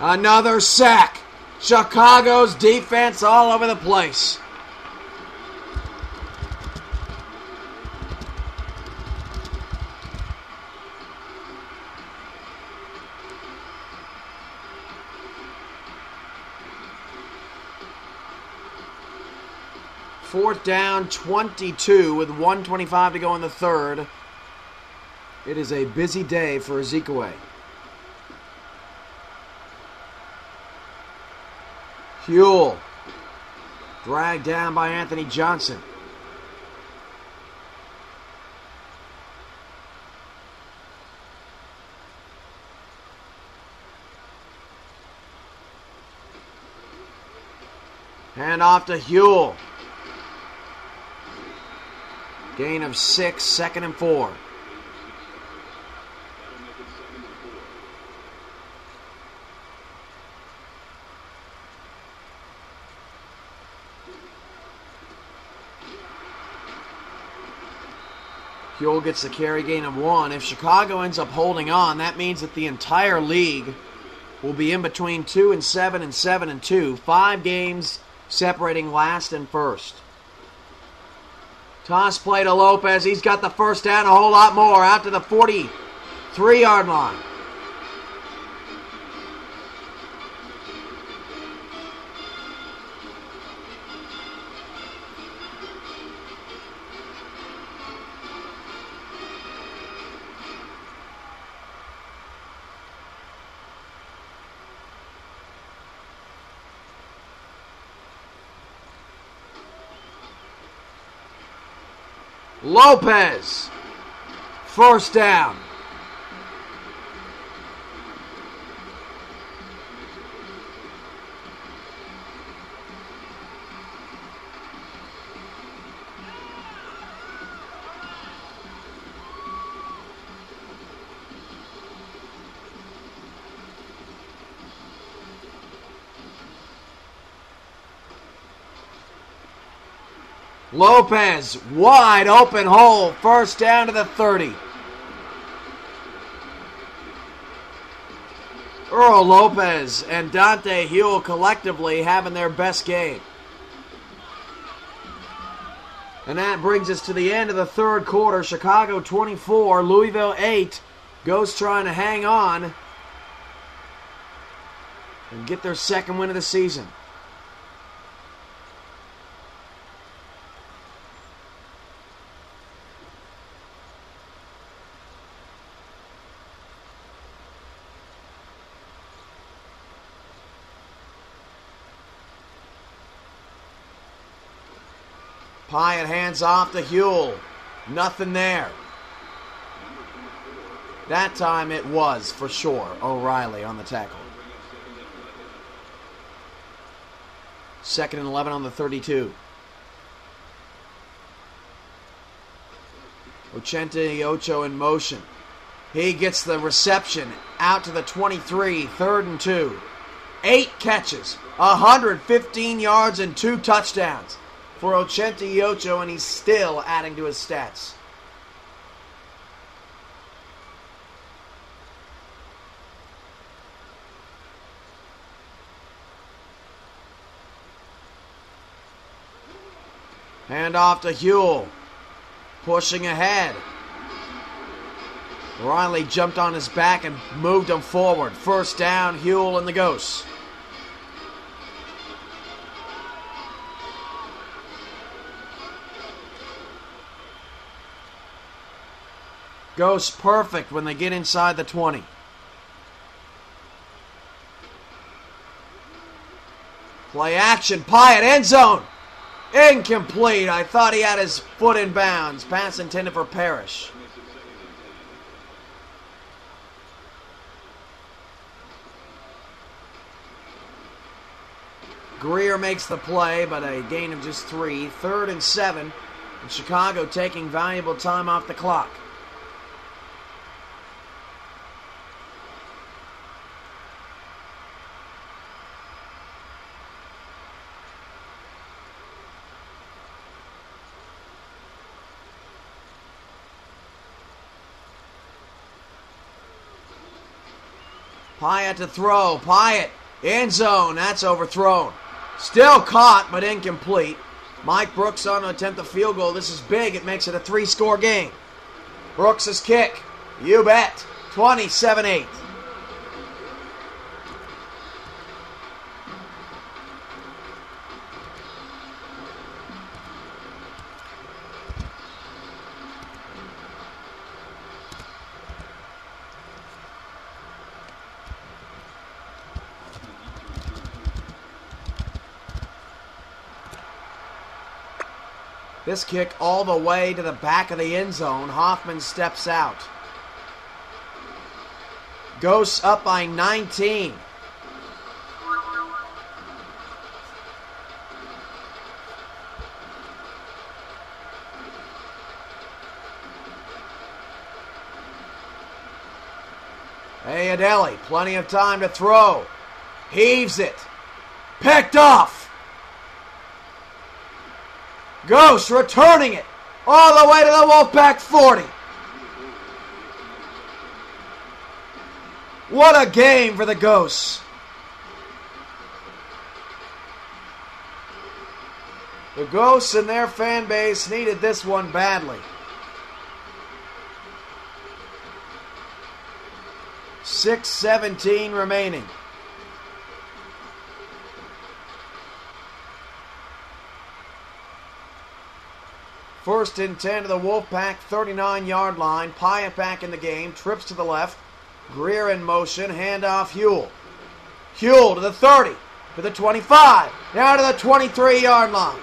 Another sack. Chicago's defense all over the place. Fourth down, 22 with 125 to go in the third. It is a busy day for Ezekaway. Huell. Dragged down by Anthony Johnson. Hand off to Huell. Gain of six, second and four. Huell gets the carry gain of one. If Chicago ends up holding on, that means that the entire league will be in between two and seven and seven and two. Five games separating last and first. Toss play to Lopez. He's got the first down, a whole lot more out to the 43 yard line. Lopez. First down. Lopez, wide open hole, first down to the 30. Earl Lopez and Dante Huell collectively having their best game. And that brings us to the end of the third quarter. Chicago 24, Louisville 8. Ghosts trying to hang on and get their second win of the season. Pyatt hands off to Huell. Nothing there. That time it was, for sure, O'Reilly on the tackle. Second and 11 on the 32. Ochente Ocho in motion. He gets the reception out to the 23, third and two. Eight catches, 115 yards, and two touchdowns for Ochente Ocho, and he's still adding to his stats. Hand off to Huell. Pushing ahead. Riley jumped on his back and moved him forward. First down, Huell and the Ghosts. Ghosts perfect when they get inside the 20. Play action. Pyatt end zone. Incomplete. I thought he had his foot in bounds. Pass intended for Parrish. Greer makes the play, but a gain of just three. Third and seven. And Chicago taking valuable time off the clock. Pyatt to throw. Pyatt. End zone. That's overthrown. Still caught, but incomplete. Mike Brooks on to attempt a field goal. This is big. It makes it a three score game. Brooks' kick. You bet. 27 8. This kick all the way to the back of the end zone. Hoffman steps out. Ghosts up by 19. Ayodele, plenty of time to throw. Heaves it. Picked off. Ghost returning it all the way to the Wolfpack 40. What a game for the Ghosts. The Ghosts and their fan base needed this one badly. Six seventeen remaining. First and 10 to the Wolfpack 39 yard line. Pyatt back in the game. Trips to the left. Greer in motion. Handoff Huell. Huell to the 30. To the 25. Now to the 23 yard line.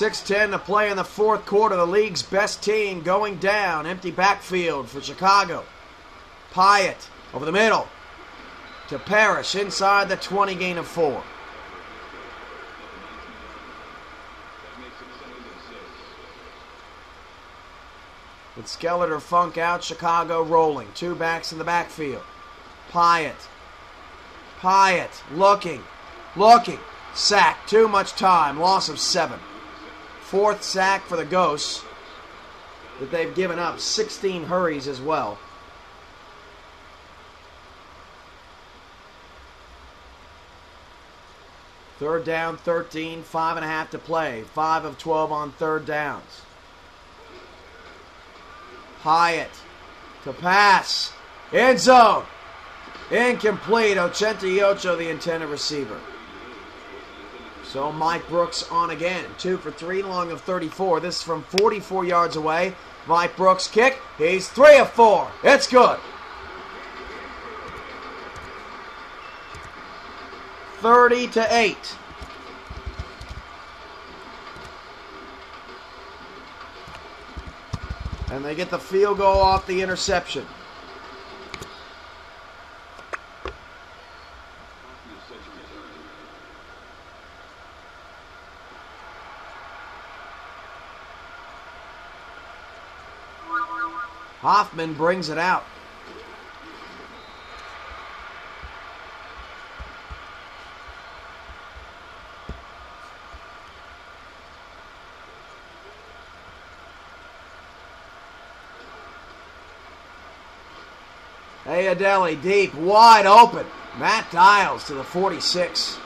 Six ten to play in the fourth quarter. The league's best team going down. Empty backfield for Chicago. Pyatt over the middle to Parrish inside the 20 gain of four. With Skeletor Funk out, Chicago rolling. Two backs in the backfield. Pyatt. Pyatt looking. Looking. Sack. Too much time. Loss of seven. Fourth sack for the Ghosts. That they've given up 16 hurries as well. Third down, 13, five and a half to play. Five of 12 on third downs. Pyatt to pass. End zone. Incomplete. Ochente Ocho, the intended receiver. So Mike Brooks on again. Two for three, long of 34. This is from 44 yards away. Mike Brooks kick. He's three of four. It's good. 30 to 8. And they get the field goal off the interception. Hoffman brings it out. Ayodele deep, wide open. Matt Dials to the 46.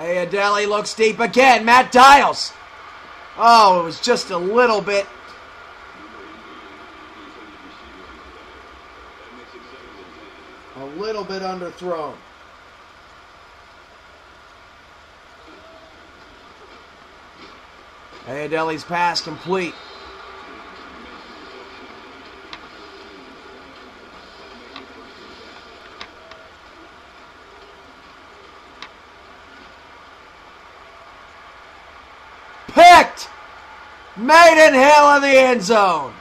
Ayodele looks deep again. Matt Dials. Oh, it was just a little bit. A little bit underthrown. Ayodele's pass complete. Picked! Maiden hell in the end zone.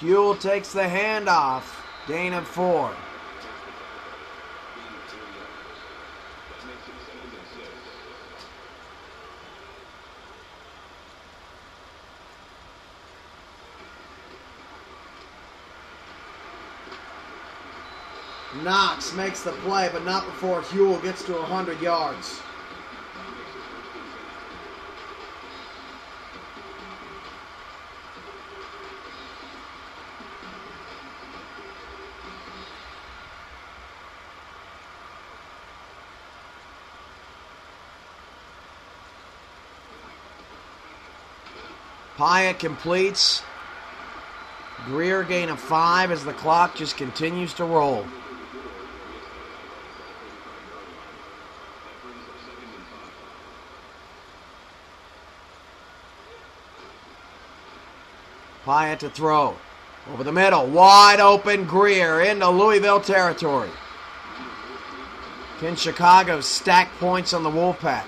Huell takes the handoff. Gain of four. Knox makes the play, but not before Huell gets to 100 yards. Pyatt completes. Grier gain of five as the clock just continues to roll. Pyatt to throw. Over the middle. Wide open Grier into Louisville territory. Can Chicago stack points on the Wolfpack?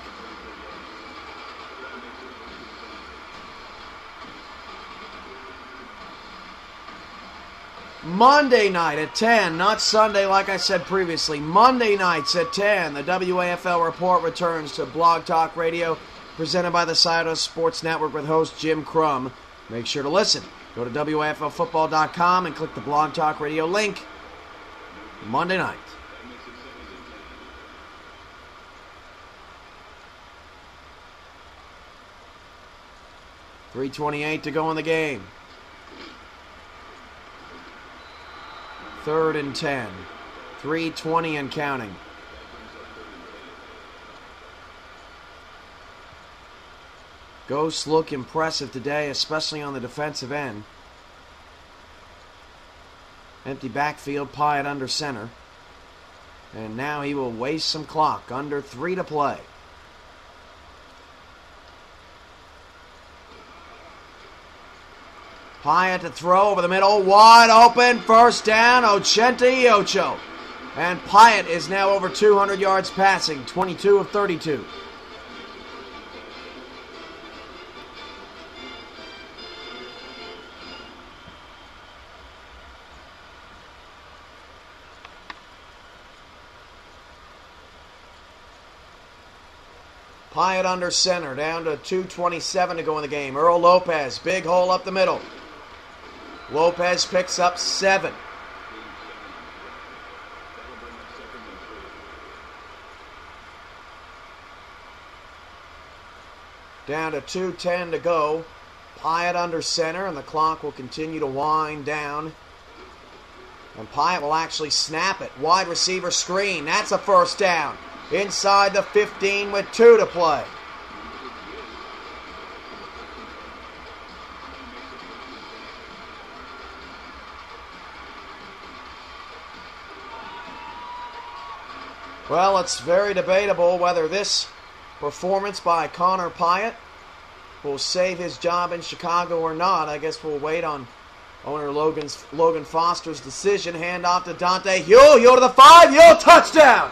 Monday night at 10, not Sunday like I said previously. Monday nights at 10, the WAFL report returns to Blog Talk Radio, presented by the Scioto Sports Network with host Jim Crum. Make sure to listen. Go to WAFLfootball.com and click the Blog Talk Radio link. Monday night. Three twenty-eight to go in the game. Third and 10. 320 and counting. Ghosts look impressive today, especially on the defensive end. Empty backfield, Pyatt under center. And now he will waste some clock. Under three to play. Pyatt to throw over the middle. Wide open. First down. Ochente Ocho. And Pyatt is now over 200 yards passing. 22 of 32. Pyatt under center, down to 227 to go in the game. Earl Lopez, big hole up the middle. Lopez picks up seven. Down to 2.10 to go. Pyatt under center, and the clock will continue to wind down. And Pyatt will actually snap it. Wide receiver screen. That's a first down. Inside the 15 with two to play. Well, it's very debatable whether this performance by Connor Pyatt will save his job in Chicago or not. I guess we'll wait on owner Logan's, Logan Foster's decision. Hand off to Dante Huell. Huell to the five. Huell touchdown.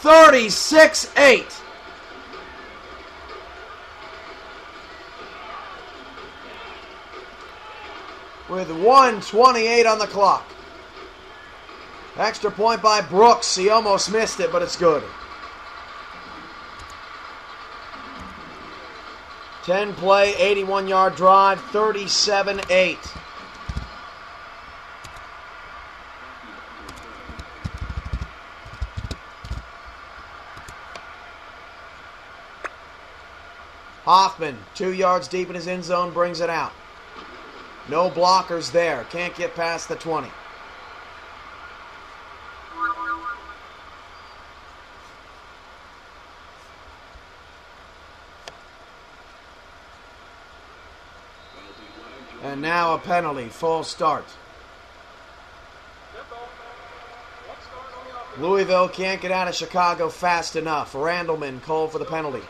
36 8. With 128 on the clock. Extra point by Brooks. He almost missed it, but it's good. 10 play, 81 yard drive, 37 8. Hoffman, two yards deep in his end zone, brings it out. No blockers there. Can't get past the 20. And now a penalty, full start. Louisville can't get out of Chicago fast enough. Randleman called for the penalty.